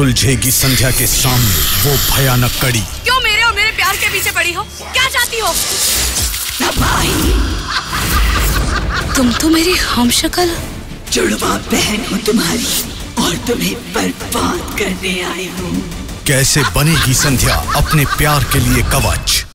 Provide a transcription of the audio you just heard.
सुलझेगी संध्या के सामने वो भयानक कड़ी। क्यों मेरे और मेरे प्यार के पीछे पड़ी हो? क्या चाहती हो? भाई। तुम तो मेरी हम शक्ल। जुड़वा बहन हो तुम्हारी और तुम्हें बर्बाद करने आई हूँ। कैसे बनेगी संध्या अपने प्यार के लिए कवच?